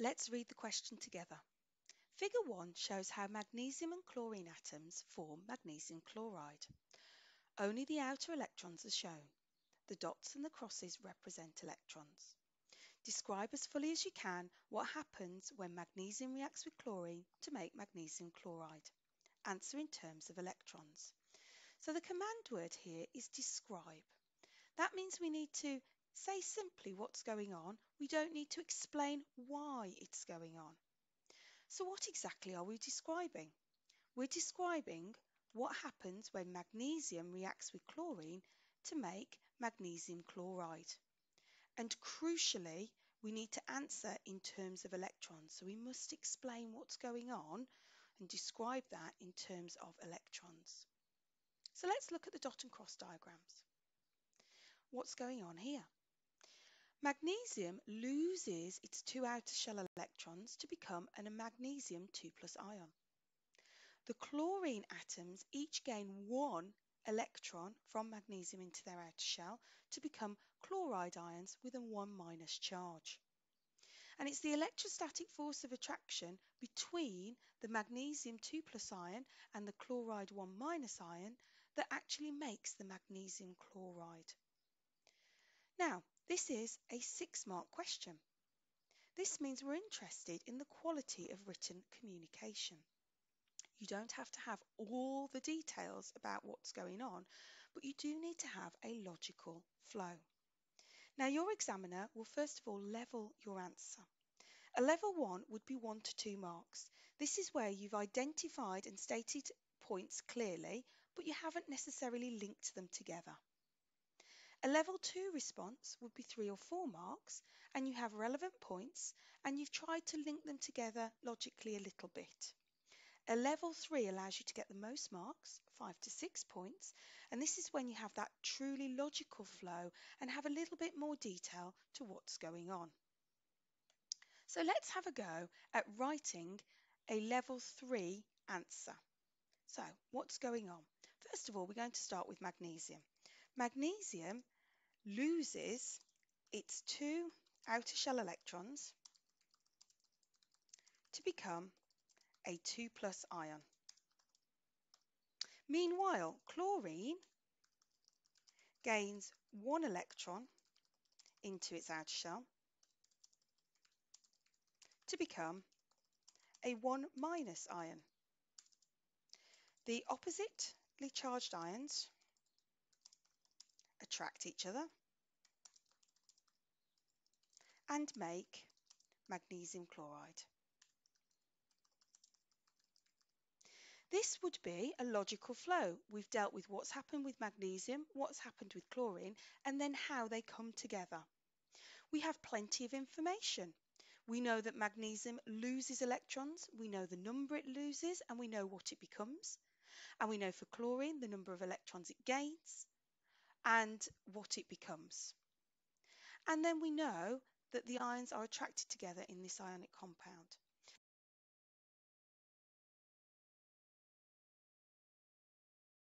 Let's read the question together. Figure 1 shows how magnesium and chlorine atoms form magnesium chloride. Only the outer electrons are shown. The dots and the crosses represent electrons. Describe as fully as you can what happens when magnesium reacts with chlorine to make magnesium chloride. Answer in terms of electrons. So the command word here is describe. That means we need to say simply what's going on. We don't need to explain why it's going on. So what exactly are we describing? We're describing what happens when magnesium reacts with chlorine to make magnesium chloride. And crucially, we need to answer in terms of electrons. So we must explain what's going on and describe that in terms of electrons. So let's look at the dot and cross diagrams. What's going on here? Magnesium loses its two outer shell electrons to become a magnesium 2 plus ion. The chlorine atoms each gain one electron from magnesium into their outer shell to become chloride ions with a 1 minus charge. And it's the electrostatic force of attraction between the magnesium 2 plus ion and the chloride 1 minus ion that actually makes the magnesium chloride. Now, this is a six mark question. This means we're interested in the quality of written communication. You don't have to have all the details about what's going on, but you do need to have a logical flow. Now, your examiner will first of all level your answer. A level one would be one to two marks. This is where you've identified and stated points clearly, but you haven't necessarily linked them together. A level two response would be three or four marks, and you have relevant points and you've tried to link them together logically a little bit. A level three allows you to get the most marks, five to six points, and this is when you have that truly logical flow and have a little bit more detail to what's going on. So let's have a go at writing a level three answer. So what's going on? First of all, we're going to start with magnesium. Magnesium loses its two outer shell electrons to become a 2 plus ion. Meanwhile, chlorine gains one electron into its outer shell to become a 1 minus ion. The oppositely charged ions attract each other and make magnesium chloride. This would be a logical flow. We've dealt with what's happened with magnesium, what's happened with chlorine, and then how they come together. We have plenty of information. We know that magnesium loses electrons, we know the number it loses, and we know what it becomes. And we know for chlorine the number of electrons it gains, and what it becomes. And then we know that the ions are attracted together in this ionic compound.